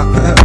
uh, uh.